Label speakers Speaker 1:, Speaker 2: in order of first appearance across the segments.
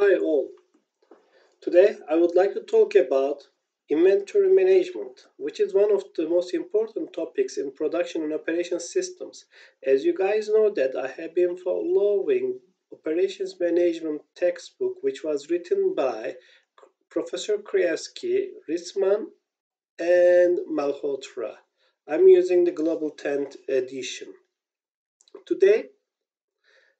Speaker 1: Hi all. Today I would like to talk about inventory management, which is one of the most important topics in production and operations systems. As you guys know that I have been following operations management textbook which was written by Professor Krajewski, Ritzman and Malhotra. I'm using the Global 10th edition. Today,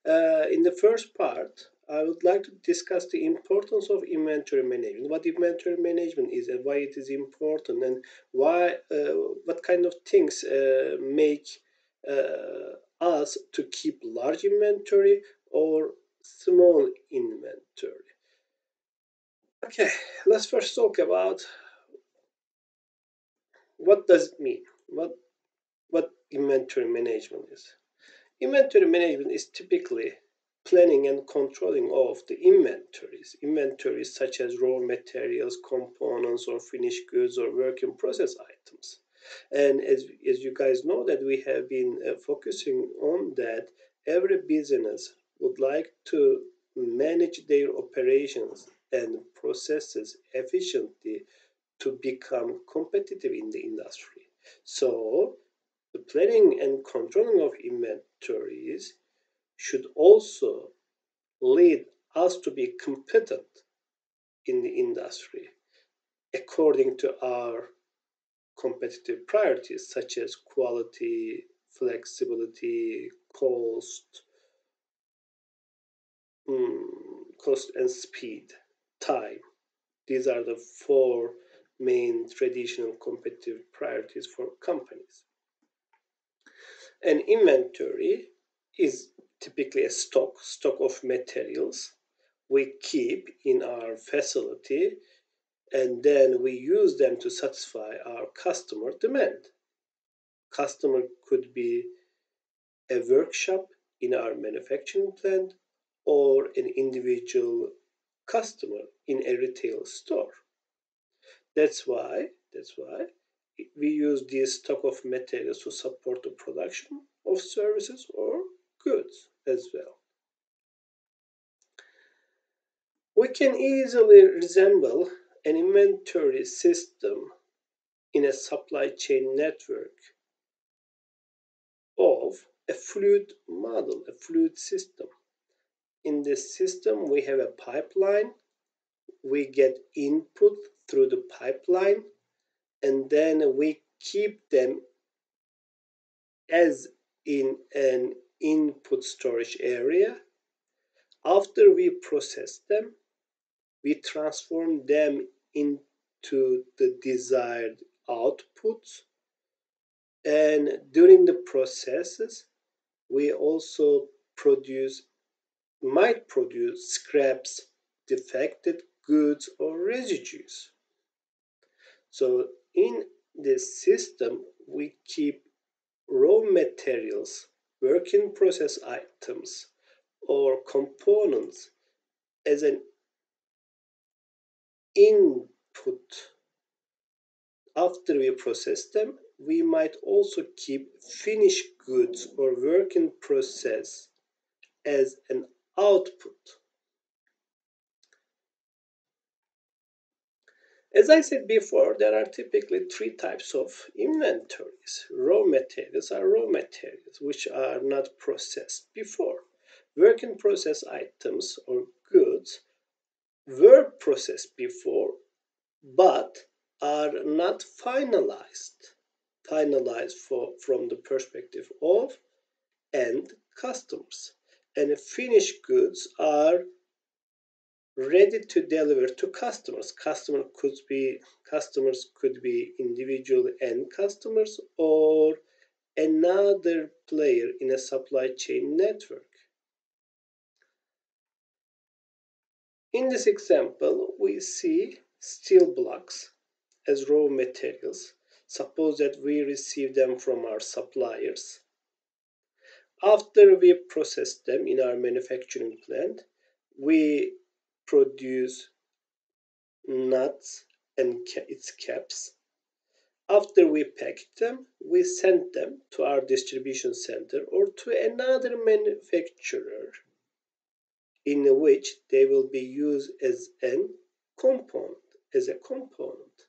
Speaker 1: uh, in the first part, I would like to discuss the importance of inventory management, what inventory management is and why it is important and why, uh, what kind of things uh, make uh, us to keep large inventory or small inventory. Okay, let's first talk about what does it mean? What, what inventory management is? Inventory management is typically planning and controlling of the inventories. Inventories such as raw materials, components, or finished goods or work in process items. And as, as you guys know that we have been uh, focusing on that, every business would like to manage their operations and processes efficiently to become competitive in the industry. So the planning and controlling of inventories should also lead us to be competent in the industry according to our competitive priorities such as quality, flexibility, cost, um, cost and speed, time. These are the four main traditional competitive priorities for companies. An inventory is typically a stock, stock of materials we keep in our facility and then we use them to satisfy our customer demand. Customer could be a workshop in our manufacturing plant or an individual customer in a retail store. That's why, that's why we use this stock of materials to support the production of services or goods as well. We can easily resemble an inventory system in a supply chain network of a fluid model, a fluid system. In this system, we have a pipeline. We get input through the pipeline, and then we keep them as in an input storage area. After we process them, we transform them into the desired outputs. And during the processes, we also produce, might produce scraps, defected goods, or residues. So in this system, we keep raw materials work in process items or components as an input. After we process them, we might also keep finished goods or work in process as an output. As I said before, there are typically three types of inventories. Raw materials are raw materials which are not processed before. Work in process items or goods were processed before but are not finalized. Finalized for, from the perspective of end customers. And finished goods are ready to deliver to customers. Customer could be customers could be individual end customers or another player in a supply chain network. In this example, we see steel blocks as raw materials. Suppose that we receive them from our suppliers. After we process them in our manufacturing plant, we produce nuts and its caps. After we pack them, we send them to our distribution center or to another manufacturer in which they will be used as an component, as a component.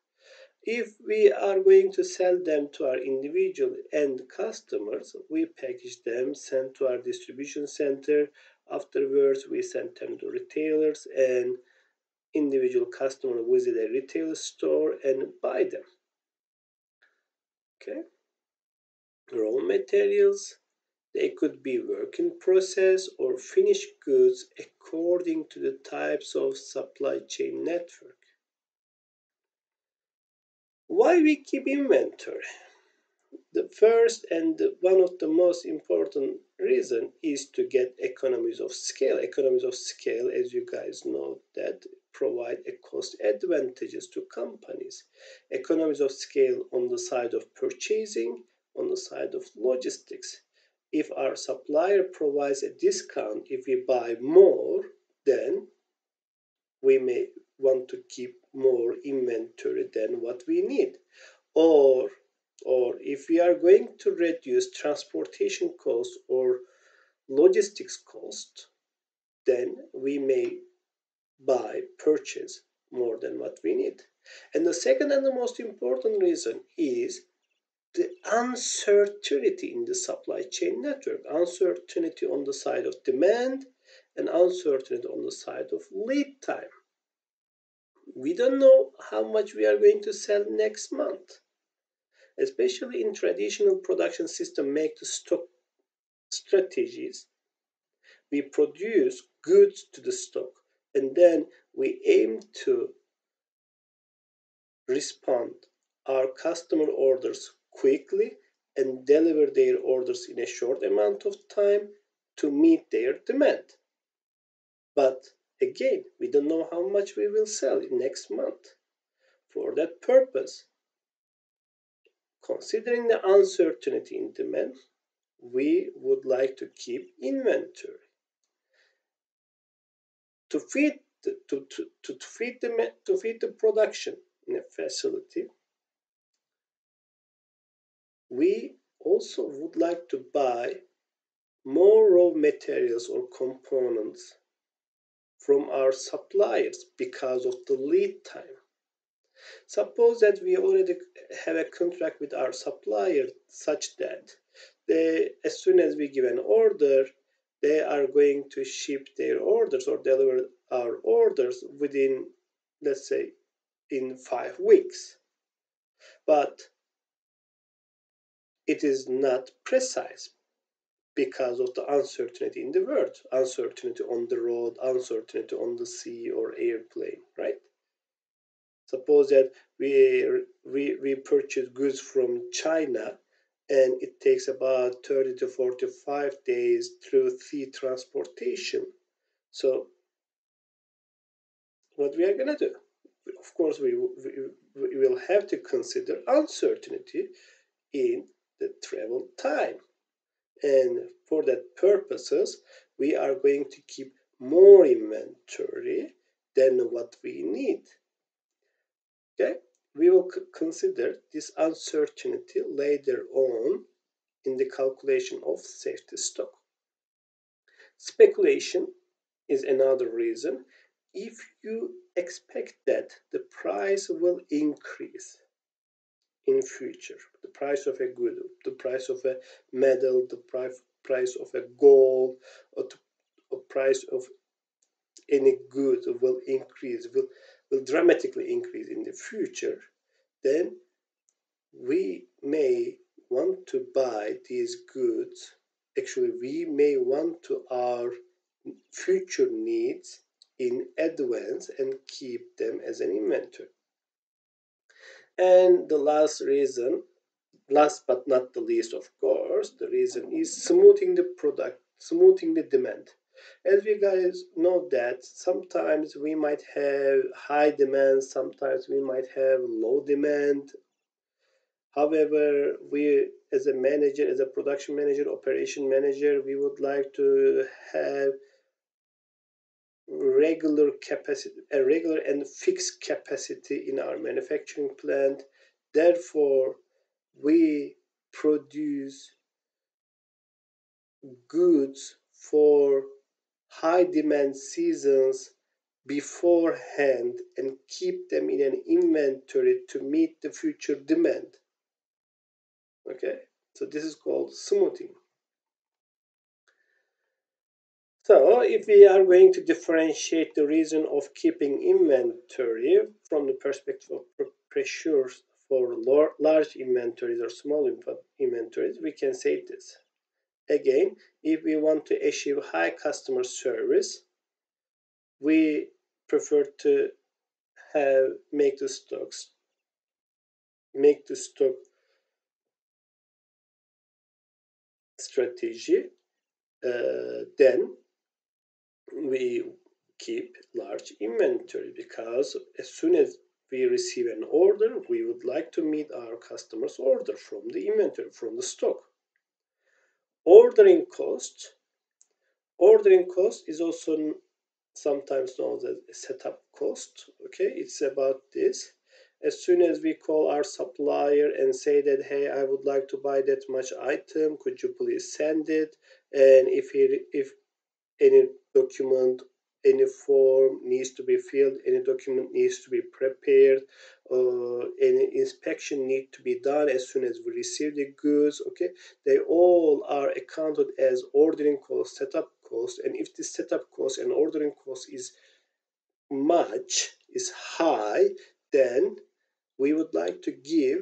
Speaker 1: If we are going to sell them to our individual end customers, we package them, send to our distribution center. Afterwards, we send them to retailers and individual customer visit a retail store and buy them. Okay. Raw materials, they could be work in process or finished goods according to the types of supply chain network. Why we keep inventory? The first and one of the most important reason is to get economies of scale. Economies of scale, as you guys know, that provide a cost advantages to companies. Economies of scale on the side of purchasing, on the side of logistics. If our supplier provides a discount, if we buy more, then we may want to keep more inventory than what we need. Or, or if we are going to reduce transportation costs or logistics cost, then we may buy, purchase more than what we need. And the second and the most important reason is the uncertainty in the supply chain network, uncertainty on the side of demand and uncertainty on the side of lead time. We don't know how much we are going to sell next month. Especially in traditional production system make to stock strategies, we produce goods to the stock and then we aim to respond our customer orders quickly and deliver their orders in a short amount of time to meet their demand. But again, we don't know how much we will sell next month. For that purpose, considering the uncertainty in demand, we would like to keep inventory. To feed the, to, to, to feed the to feed the production in a facility, we also would like to buy more raw materials or components from our suppliers because of the lead time. Suppose that we already have a contract with our supplier such that they, as soon as we give an order, they are going to ship their orders or deliver our orders within, let's say, in five weeks. But it is not precise because of the uncertainty in the world, uncertainty on the road, uncertainty on the sea or airplane, right? Suppose that we, we, we purchase goods from China and it takes about 30 to 45 days through sea transportation. So what we are going to do? Of course, we, we, we will have to consider uncertainty in the travel time. And for that purposes, we are going to keep more inventory than what we need. Okay? We will consider this uncertainty later on in the calculation of safety stock. Speculation is another reason. If you expect that the price will increase in future, the price of a good, the price of a metal, the price price of a gold, or the price of any good will increase, will will dramatically increase in the future, then we may want to buy these goods. Actually, we may want to our future needs in advance and keep them as an inventory. And the last reason, last but not the least, of course, the reason is smoothing the product, smoothing the demand as you guys know that sometimes we might have high demand sometimes we might have low demand. However we as a manager as a production manager operation manager we would like to have regular capacity a regular and fixed capacity in our manufacturing plant. Therefore we produce goods for high demand seasons beforehand and keep them in an inventory to meet the future demand. Okay, so this is called smoothing. So if we are going to differentiate the reason of keeping inventory from the perspective of pressures for large inventories or small inventories, we can say this. Again, if we want to achieve high customer service, we prefer to have make the stocks make the stock strategy uh, then we keep large inventory because as soon as we receive an order we would like to meet our customers order from the inventory from the stock ordering cost. Ordering cost is also sometimes known as setup cost. Okay it's about this. As soon as we call our supplier and say that hey i would like to buy that much item could you please send it? And if he if any document any form needs to be filled any document needs to be prepared uh, any inspection need to be done as soon as we receive the goods okay? They all are accounted as ordering cost setup cost and if the setup cost and ordering cost is much is high then we would like to give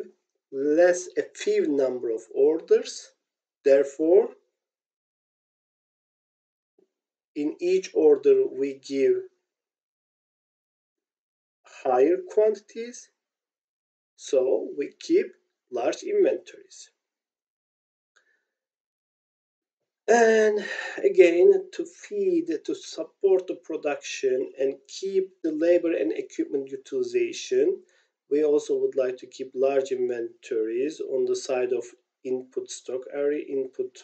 Speaker 1: less effective number of orders. Therefore in each order we give higher quantities so we keep large inventories and again to feed to support the production and keep the labor and equipment utilization we also would like to keep large inventories on the side of input stock area input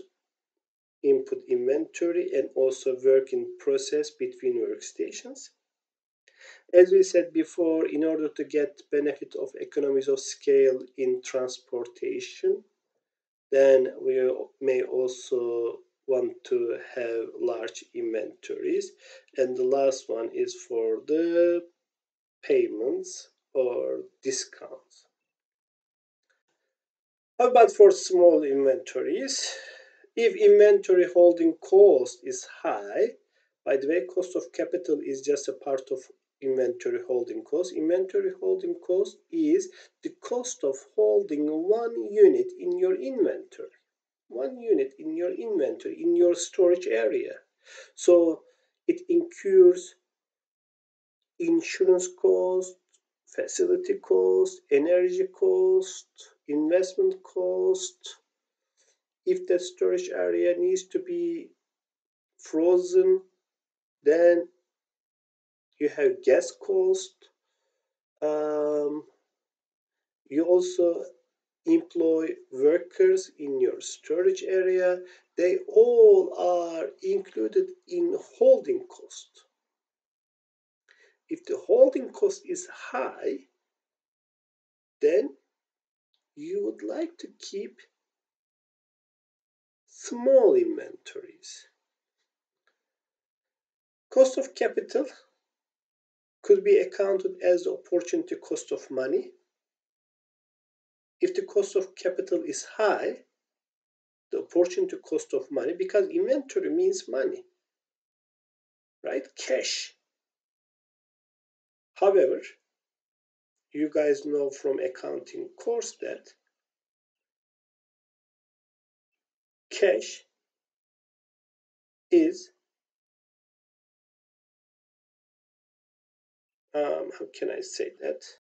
Speaker 1: input inventory and also work in process between workstations. As we said before, in order to get benefit of economies of scale in transportation, then we may also want to have large inventories. And the last one is for the payments or discounts. How about for small inventories? If inventory holding cost is high, by the way, cost of capital is just a part of inventory holding cost. Inventory holding cost is the cost of holding one unit in your inventory. One unit in your inventory, in your storage area. So it incurs insurance cost, facility cost, energy cost, investment cost, if the storage area needs to be frozen then you have gas cost um, you also employ workers in your storage area they all are included in holding cost if the holding cost is high then you would like to keep small inventories. Cost of capital could be accounted as the opportunity cost of money. If the cost of capital is high, the opportunity cost of money, because inventory means money, right? Cash. However, you guys know from accounting course that cash is um, how can I say that